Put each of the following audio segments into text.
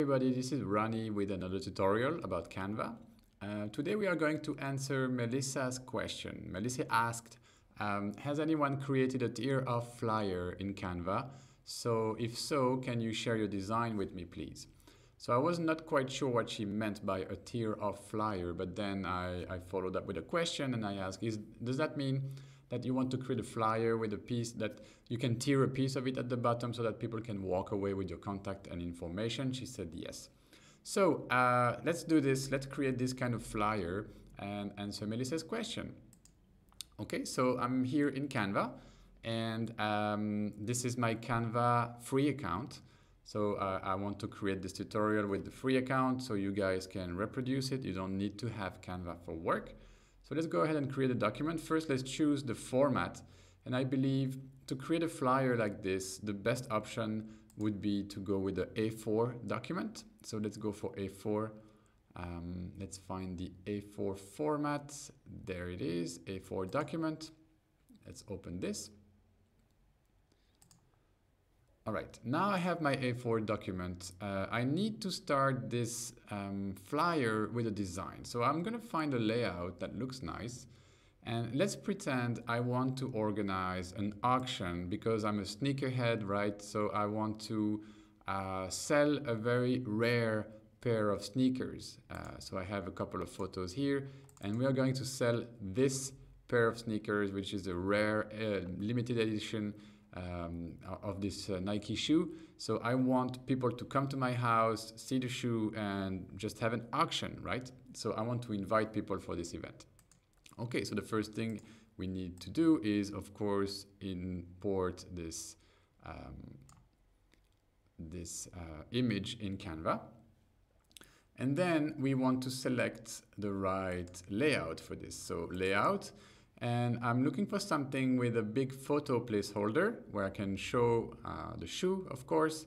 everybody, this is Ronny with another tutorial about Canva. Uh, today we are going to answer Melissa's question. Melissa asked, um, has anyone created a tear off flyer in Canva? So if so, can you share your design with me, please? So I was not quite sure what she meant by a tear off flyer, but then I, I followed up with a question and I asked, is, does that mean that you want to create a flyer with a piece that you can tear a piece of it at the bottom so that people can walk away with your contact and information? She said yes. So uh, let's do this. Let's create this kind of flyer and answer Melissa's question. Okay, so I'm here in Canva and um, this is my Canva free account. So uh, I want to create this tutorial with the free account so you guys can reproduce it. You don't need to have Canva for work. So let's go ahead and create a document. First, let's choose the format. And I believe to create a flyer like this, the best option would be to go with the A4 document. So let's go for A4. Um, let's find the A4 format. There it is, A4 document. Let's open this. All right, now I have my A4 document. Uh, I need to start this um, flyer with a design. So I'm gonna find a layout that looks nice. And let's pretend I want to organize an auction because I'm a sneakerhead, right? So I want to uh, sell a very rare pair of sneakers. Uh, so I have a couple of photos here and we are going to sell this pair of sneakers, which is a rare uh, limited edition um, of this uh, Nike shoe. So I want people to come to my house, see the shoe, and just have an auction, right? So I want to invite people for this event. Okay, so the first thing we need to do is, of course, import this um, this uh, image in Canva. And then we want to select the right layout for this. So layout, and I'm looking for something with a big photo placeholder where I can show uh, the shoe, of course,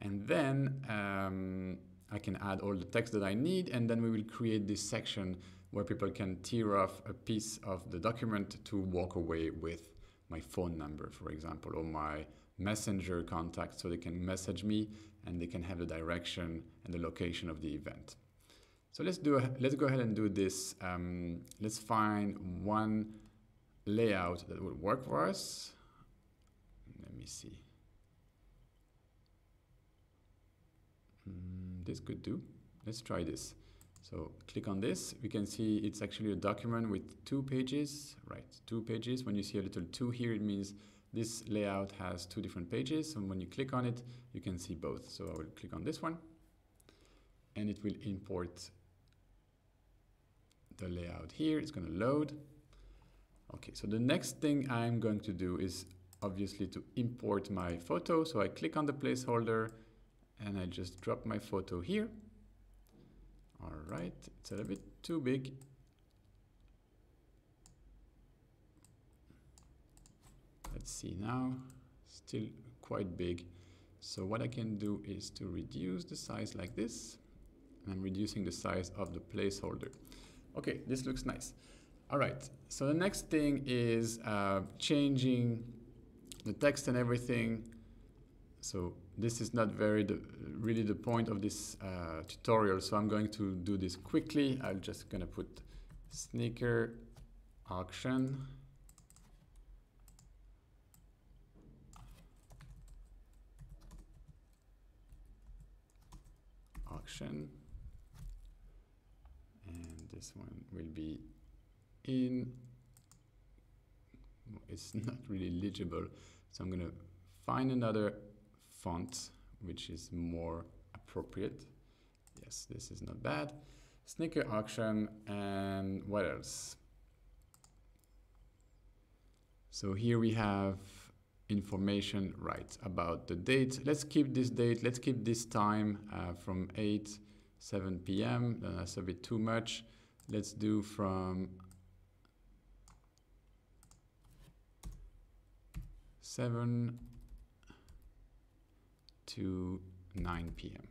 and then um, I can add all the text that I need, and then we will create this section where people can tear off a piece of the document to walk away with my phone number, for example, or my messenger contact so they can message me and they can have the direction and the location of the event. So let's do a, let's go ahead and do this. Um, let's find one layout that would work for us. Let me see. Mm, this could do. Let's try this. So click on this. We can see it's actually a document with two pages, right? Two pages. When you see a little two here, it means this layout has two different pages. And when you click on it, you can see both. So I will click on this one and it will import the layout here. It's going to load. Okay, so the next thing I'm going to do is obviously to import my photo. So I click on the placeholder and I just drop my photo here. All right, it's a little bit too big. Let's see now, still quite big. So what I can do is to reduce the size like this. And I'm reducing the size of the placeholder. Okay, this looks nice. All right, so the next thing is uh, changing the text and everything. So this is not very the, really the point of this uh, tutorial, so I'm going to do this quickly. I'm just gonna put sneaker auction. Auction. And this one will be in it's not really legible. So I'm gonna find another font which is more appropriate. Yes this is not bad. Sneaker auction and what else? So here we have information right about the date. Let's keep this date. Let's keep this time uh, from 8 7 p.m that's a bit too much. Let's do from 7 to 9 p.m.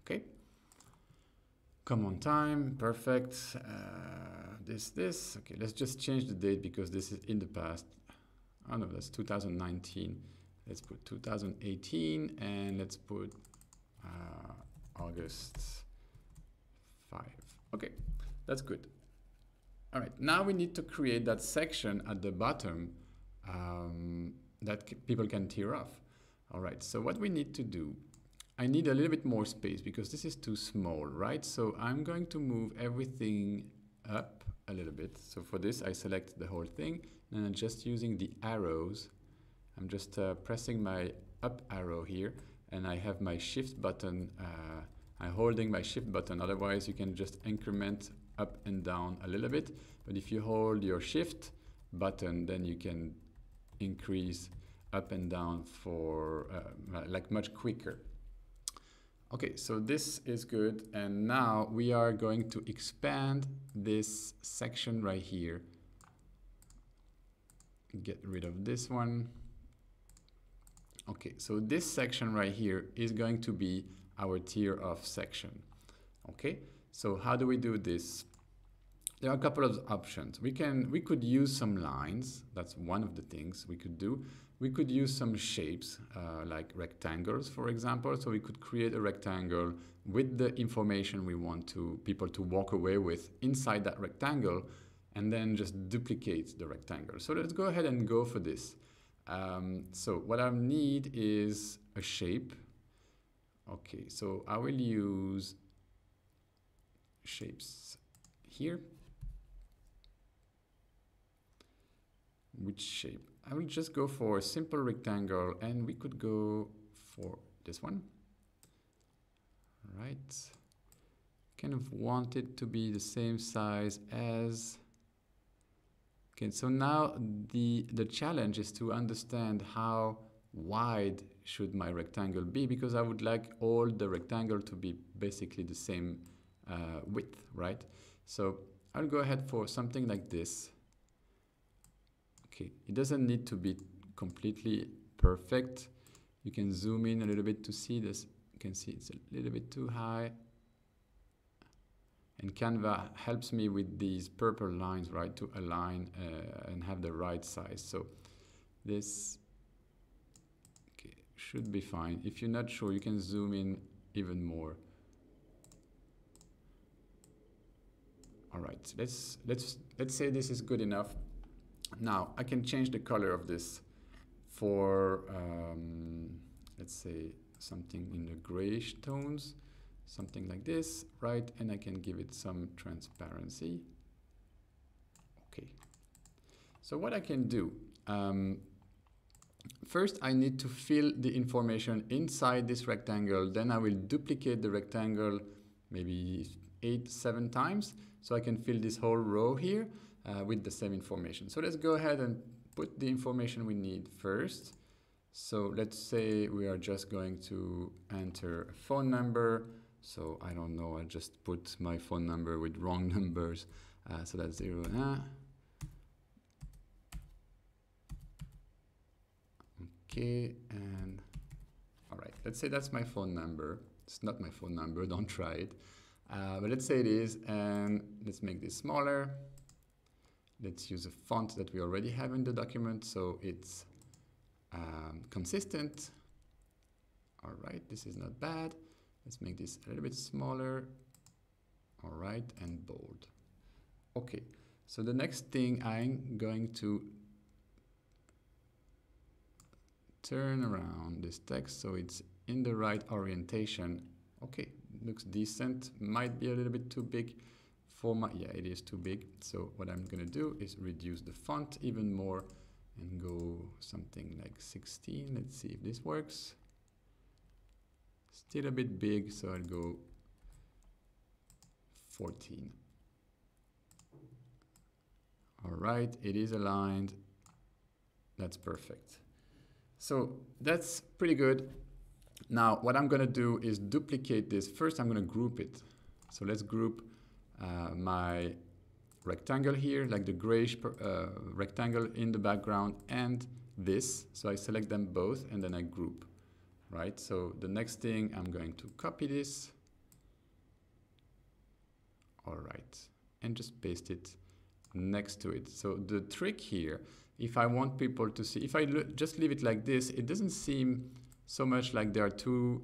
Okay. Come on time, perfect. Uh, this, this. Okay, let's just change the date because this is in the past. Oh no, that's 2019. Let's put 2018 and let's put uh, August 5. Okay, that's good. All right, now we need to create that section at the bottom um, that people can tear off. All right, so what we need to do, I need a little bit more space because this is too small, right? So I'm going to move everything up a little bit. So for this, I select the whole thing and I'm just using the arrows. I'm just uh, pressing my up arrow here and I have my shift button. Uh, I'm holding my shift button. Otherwise, you can just increment up and down a little bit. But if you hold your shift button, then you can increase up and down for uh, like much quicker. Okay, so this is good. And now we are going to expand this section right here. Get rid of this one. Okay, so this section right here is going to be our tear off section. Okay, so how do we do this? There are a couple of options. We can we could use some lines. That's one of the things we could do. We could use some shapes uh, like rectangles, for example. So we could create a rectangle with the information we want to people to walk away with inside that rectangle, and then just duplicate the rectangle. So let's go ahead and go for this. Um, so what I need is a shape. Okay, so I will use shapes here. Which shape? I will just go for a simple rectangle and we could go for this one. Right. Kind of want it to be the same size as Okay, so now the, the challenge is to understand how wide should my rectangle be because I would like all the rectangle to be basically the same uh, width, right? So I'll go ahead for something like this. Okay, it doesn't need to be completely perfect. You can zoom in a little bit to see this. You can see it's a little bit too high. And Canva helps me with these purple lines, right, to align uh, and have the right size. So this okay, should be fine. If you're not sure, you can zoom in even more. All right, let's let's let's say this is good enough. Now I can change the color of this for um, let's say something in the grayish tones something like this, right? And I can give it some transparency. Okay. So what I can do, um, first I need to fill the information inside this rectangle. Then I will duplicate the rectangle maybe eight, seven times. So I can fill this whole row here uh, with the same information. So let's go ahead and put the information we need first. So let's say we are just going to enter a phone number, so I don't know, I just put my phone number with wrong numbers. Uh, so that's zero. Okay, and all right, let's say that's my phone number. It's not my phone number, don't try it. Uh, but let's say it is, and let's make this smaller. Let's use a font that we already have in the document, so it's um, consistent. All right, this is not bad. Let's make this a little bit smaller. All right, and bold. Okay, so the next thing I'm going to turn around this text so it's in the right orientation. Okay, looks decent. Might be a little bit too big for my, yeah, it is too big. So what I'm gonna do is reduce the font even more and go something like 16. Let's see if this works. Still a bit big, so I'll go 14. All right, it is aligned. That's perfect. So that's pretty good. Now, what I'm going to do is duplicate this. First, I'm going to group it. So let's group my rectangle here, like the grayish uh, rectangle in the background and this. So I select them both and then I group right? So the next thing, I'm going to copy this. All right, and just paste it next to it. So the trick here, if I want people to see, if I just leave it like this, it doesn't seem so much like there are two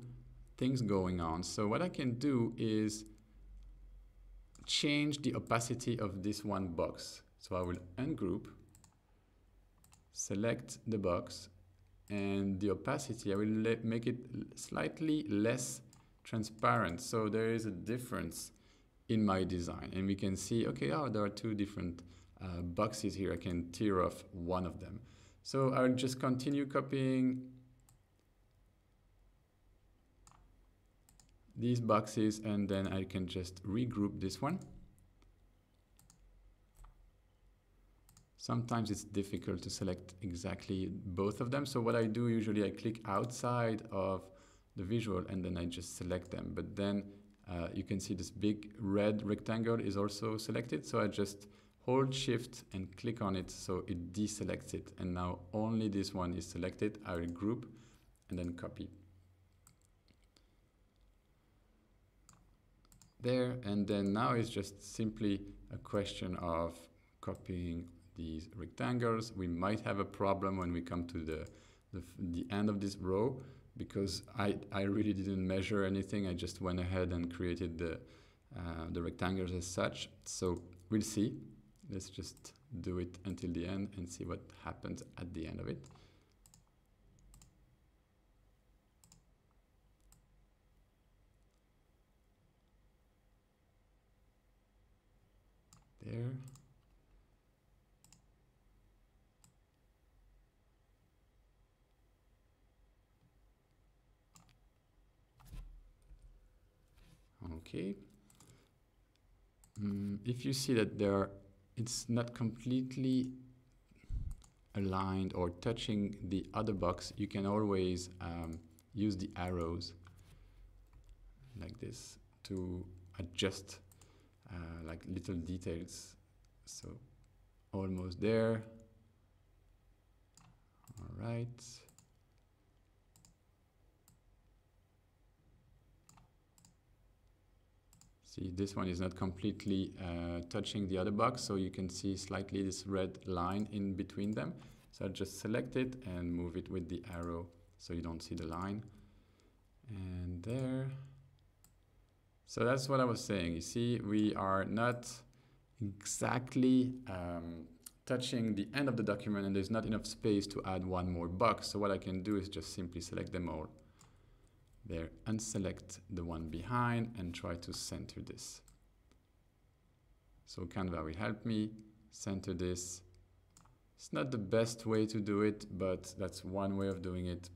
things going on. So what I can do is change the opacity of this one box. So I will ungroup, select the box, and the opacity, I will make it slightly less transparent. So there is a difference in my design. And we can see, okay, oh, there are two different uh, boxes here. I can tear off one of them. So I'll just continue copying these boxes and then I can just regroup this one. Sometimes it's difficult to select exactly both of them. So what I do usually I click outside of the visual and then I just select them. But then uh, you can see this big red rectangle is also selected. So I just hold shift and click on it so it deselects it. And now only this one is selected. I will group and then copy. There, and then now it's just simply a question of copying these rectangles. We might have a problem when we come to the, the, the end of this row because I, I really didn't measure anything. I just went ahead and created the, uh, the rectangles as such. So we'll see. Let's just do it until the end and see what happens at the end of it. There. Okay. Mm, if you see that there, it's not completely aligned or touching the other box, you can always um, use the arrows like this to adjust uh, like little details. So almost there. All right. See, this one is not completely uh, touching the other box, so you can see slightly this red line in between them. So I'll just select it and move it with the arrow so you don't see the line. And there. So that's what I was saying. You see, we are not exactly um, touching the end of the document and there's not enough space to add one more box. So what I can do is just simply select them all there, unselect the one behind and try to center this. So Canva will help me center this. It's not the best way to do it, but that's one way of doing it.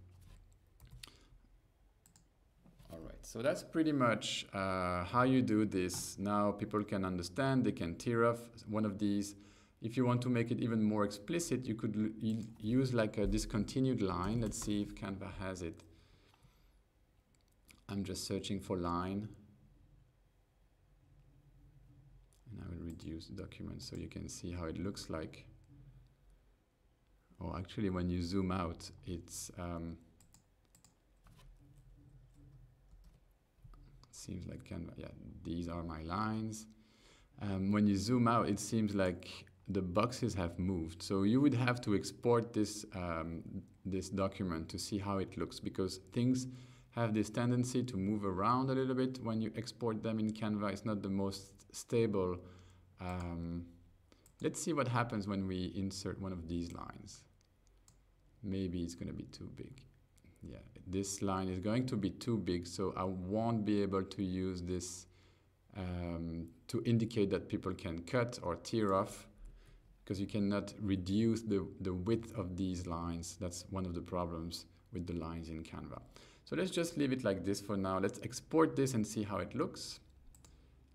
All right, so that's pretty much uh, how you do this. Now people can understand, they can tear off one of these. If you want to make it even more explicit, you could use like a discontinued line. Let's see if Canva has it. I'm just searching for line. And I will reduce the document so you can see how it looks like. Oh, actually, when you zoom out, it's um, seems like Canva. Yeah, these are my lines. Um, when you zoom out, it seems like the boxes have moved. So you would have to export this um, this document to see how it looks because things have this tendency to move around a little bit when you export them in Canva. It's not the most stable. Um, let's see what happens when we insert one of these lines. Maybe it's going to be too big. Yeah, this line is going to be too big, so I won't be able to use this um, to indicate that people can cut or tear off because you cannot reduce the, the width of these lines. That's one of the problems with the lines in Canva. So let's just leave it like this for now. Let's export this and see how it looks.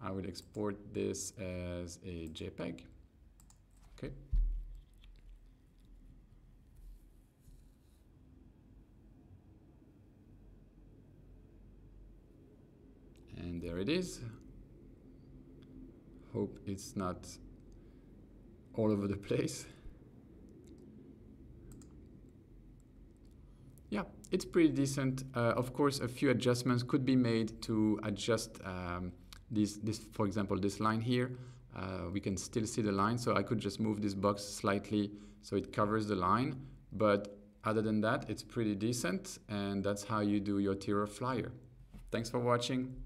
I will export this as a JPEG. Okay. And there it is. Hope it's not all over the place. Yeah, it's pretty decent. Uh, of course, a few adjustments could be made to adjust um, this, this, for example, this line here. Uh, we can still see the line, so I could just move this box slightly so it covers the line. But other than that, it's pretty decent, and that's how you do your tier flyer. Thanks for watching.